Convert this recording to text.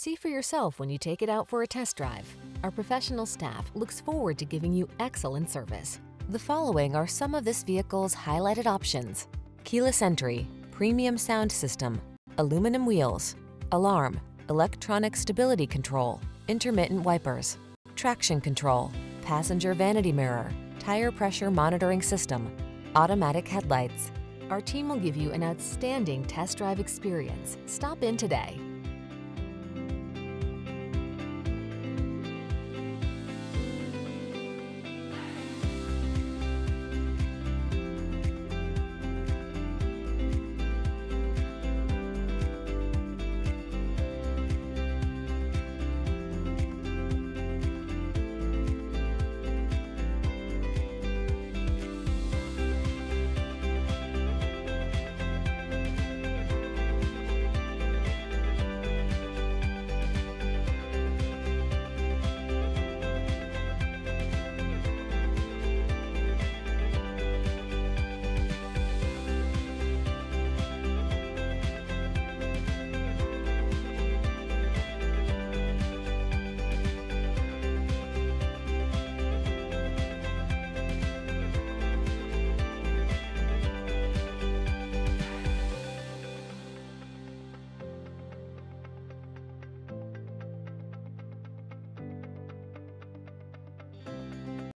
See for yourself when you take it out for a test drive. Our professional staff looks forward to giving you excellent service. The following are some of this vehicle's highlighted options. Keyless entry, premium sound system, aluminum wheels, alarm, electronic stability control, intermittent wipers, traction control, passenger vanity mirror, tire pressure monitoring system, automatic headlights. Our team will give you an outstanding test drive experience. Stop in today.